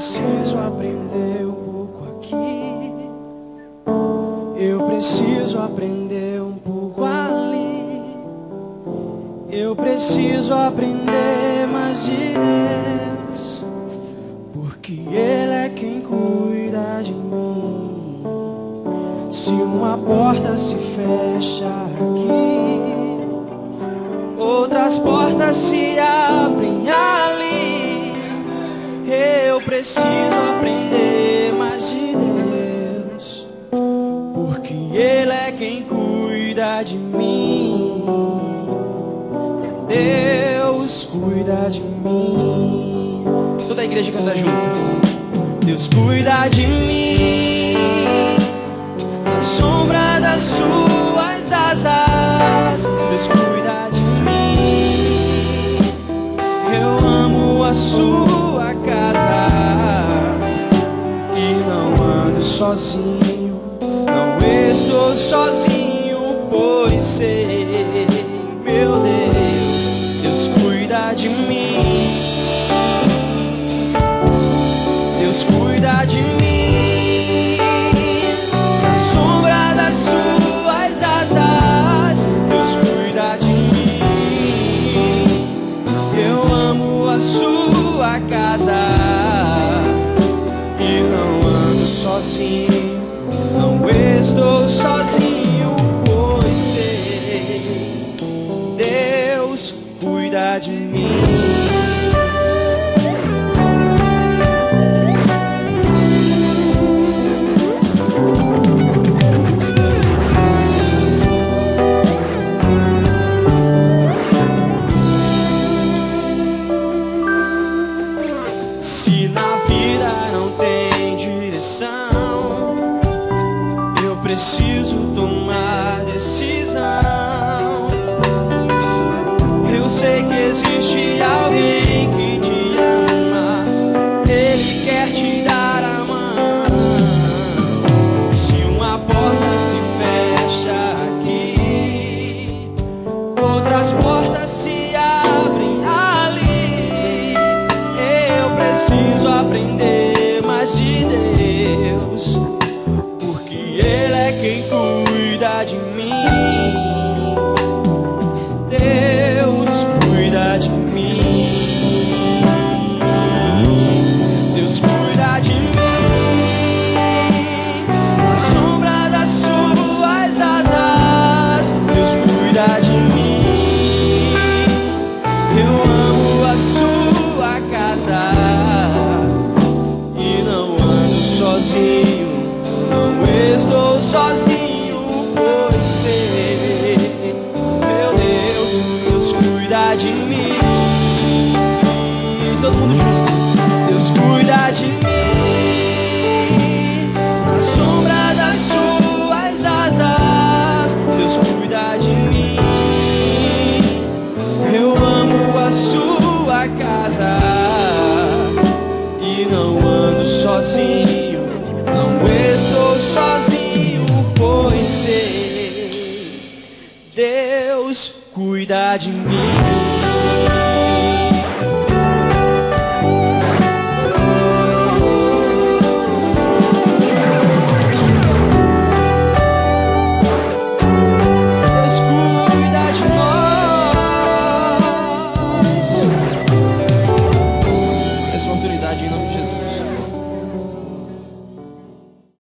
preciso aprender um pouco aqui. Eu preciso aprender um pouco ali. Eu preciso aprender mais de Deus. Porque Ele é quem cuida de mim. Se uma porta se fecha aqui, outras portas se abrem preciso aprender mais de Deus, porque Ele é quem cuida de mim. Deus cuida de mim. Toda a igreja canta junto. Deus cuida de mim, sozinho. Não estou sozinho, estou sozinho, preciso tomar decisão. Eu sei que existe alguém Deus cuida de mim. Na sombra das suas asas, Deus cuida de mim. Eu amo a sua casa e não ando sozinho. Não estou sozinho, pois sei. Deus cuida de mim.